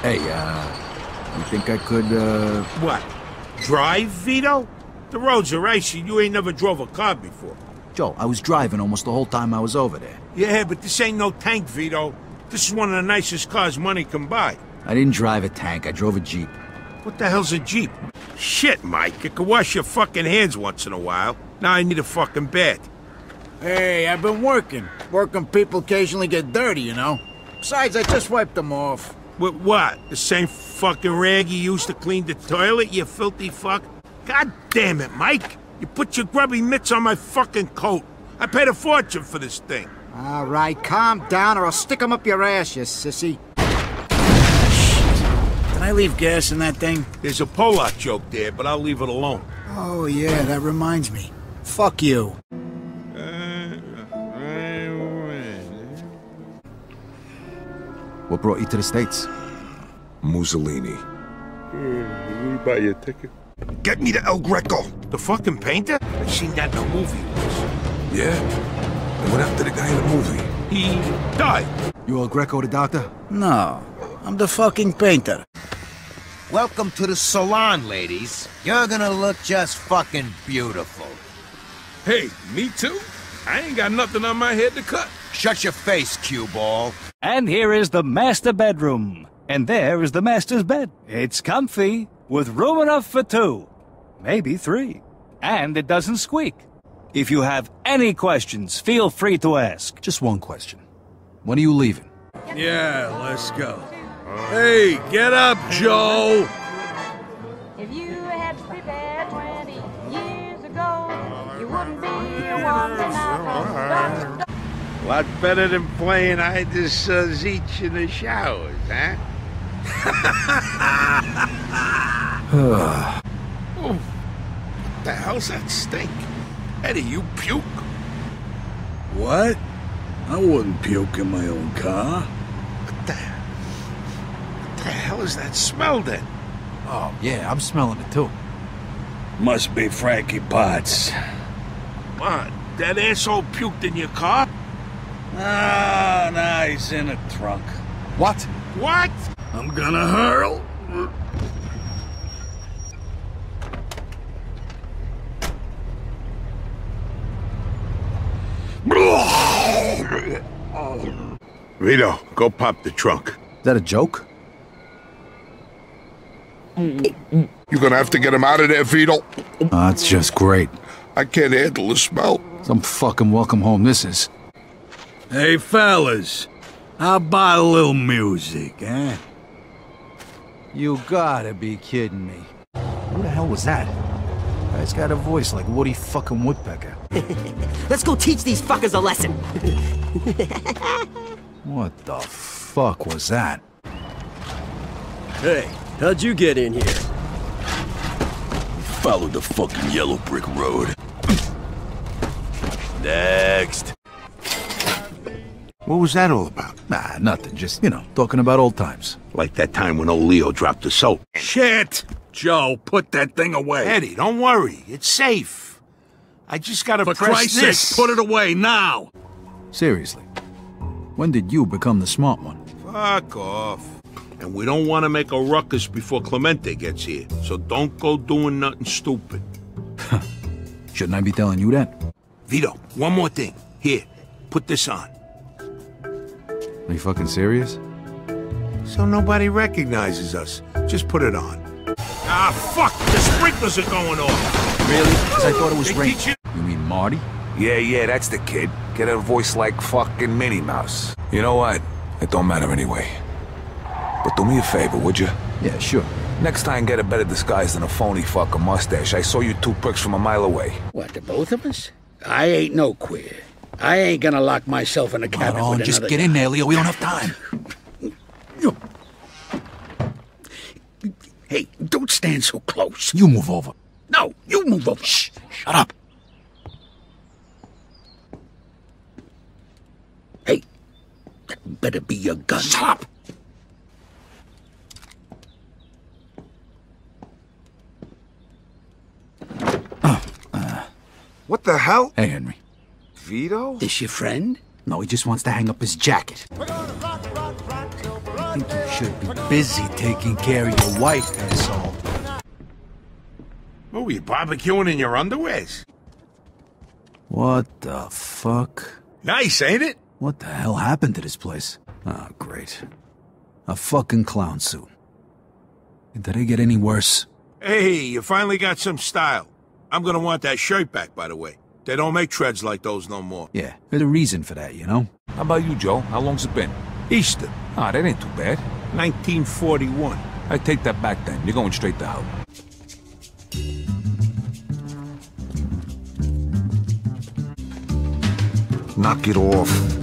Hey, uh, you think I could, uh... What? Drive, Vito? The roads are icy. You ain't never drove a car before. Joe, I was driving almost the whole time I was over there. Yeah, but this ain't no tank, Vito. This is one of the nicest cars money can buy. I didn't drive a tank, I drove a Jeep. What the hell's a Jeep? Shit, Mike, it can wash your fucking hands once in a while. Now I need a fucking bed. Hey, I've been working. Working people occasionally get dirty, you know? Besides, I just wiped them off. With what? The same fucking rag you used to clean the toilet, you filthy fuck? God damn it, Mike! You put your grubby mitts on my fucking coat. I paid a fortune for this thing. All right, calm down or I'll stick them up your ass, you sissy. Did I leave gas in that thing? There's a Polak joke there, but I'll leave it alone. Oh, yeah, that reminds me. Fuck you. What brought you to the States? Mussolini. we buy you a ticket. Get me to El Greco. The fucking painter? I seen that in a movie once. Yeah? And what happened to the guy in the movie? He died. You El Greco the doctor? No, I'm the fucking painter. Welcome to the salon, ladies. You're gonna look just fucking beautiful. Hey, me too? I ain't got nothing on my head to cut. Shut your face, cue ball. And here is the master bedroom. And there is the master's bed. It's comfy, with room enough for two. Maybe three. And it doesn't squeak. If you have any questions, feel free to ask. Just one question. When are you leaving? Yeah, let's go. Hey, get up, Joe! If you had prepared 20 years ago, you wouldn't be wandering out on the Lot better than playing I just uh, Zeech in the showers, huh? oh, what the hell's that stink? Eddie, you puke? What? I wouldn't puke in my own car. What the, what the hell is that smell then? Oh, yeah, I'm smelling it too. Must be Frankie Potts. What? That asshole puked in your car? Ah, nah, he's in a trunk. What? What? I'm gonna hurl. Vito, go pop the trunk. Is that a joke? You're gonna have to get him out of there, Vito. Oh, that's just great. I can't handle the smell. Some fucking welcome home this is. Hey, fellas. How about a little music, eh? You gotta be kidding me. Who the hell was that? Guy's got a voice like Woody fucking Woodpecker. Let's go teach these fuckers a lesson. What the fuck was that? Hey, how'd you get in here? Followed the fucking yellow brick road. Next. What was that all about? Nah, nothing. Just, you know, talking about old times. Like that time when old Leo dropped the soap. Shit! Joe, put that thing away. Eddie, don't worry. It's safe. I just gotta For press Christ's this. sake, put it away now! Seriously. When did you become the smart one? Fuck off. And we don't want to make a ruckus before Clemente gets here, so don't go doing nothing stupid. Shouldn't I be telling you that? Vito, one more thing. Here, put this on. Are you fucking serious? So nobody recognizes us. Just put it on. Ah, fuck! The sprinklers are going off! Really? Because I thought it was They rain. you- You mean Marty? Yeah, yeah, that's the kid. Get a voice like fucking Minnie Mouse. You know what? It don't matter anyway. But do me a favor, would you? Yeah, sure. Next time, get a better disguise than a phony fucking mustache. I saw you two pricks from a mile away. What, the both of us? I ain't no queer. I ain't gonna lock myself in a Come cabin on, with just get guy. in there, Leo. We don't have time. Hey, don't stand so close. You move over. No, you move over. Shh. Shut up. Hey, that better be your gun. Shut up. What the hell? Hey, Henry. Vito? This your friend? No, he just wants to hang up his jacket. I think you should be busy taking care of your wife, asshole. Oh, you barbecuing in your underwears? What the fuck? Nice, ain't it? What the hell happened to this place? Oh, great. A fucking clown suit. Did it get any worse? Hey, you finally got some style. I'm gonna want that shirt back, by the way. They don't make treads like those no more. Yeah, there's a reason for that, you know? How about you, Joe? How long's it been? Easter, Ah, that ain't too bad. 1941. I take that back then. You're going straight to hell. Knock it off.